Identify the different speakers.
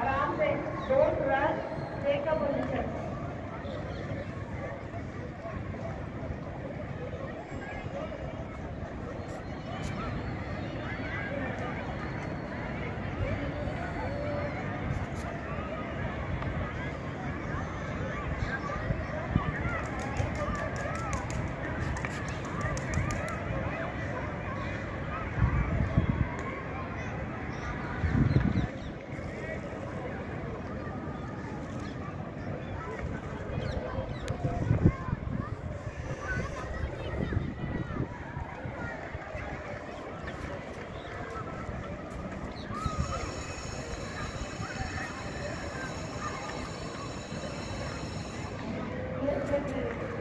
Speaker 1: आराम से. Don't rush. Take a position. Thank you.